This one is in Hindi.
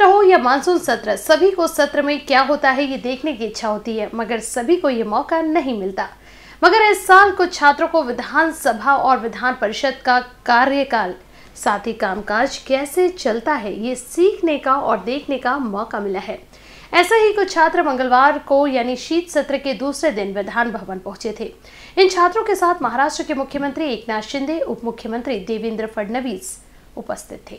सत्र हो या मानसून सत्र सभी को सत्र में क्या होता है ये देखने की इच्छा होती है, मगर सभी को ये मौका नहीं मिलता। मगर इस साल कुछ छात्रों को विधानसभा और विधान परिषद का कार्यकाल, साथ ही कामकाज कैसे चलता है, ये सीखने का और देखने का मौका मिला है। ऐसे ही कुछ छात्र मंगलवार को यानी शीत सत्र के दूसरे दिन विधान भवन पहुँचे थे। इन छात्रों के साथ महाराष्ट्र के मुख्यमंत्री एकनाथ शिंदे उप मुख्यमंत्री देवेंद्र फडणवीस उपस्थित थे।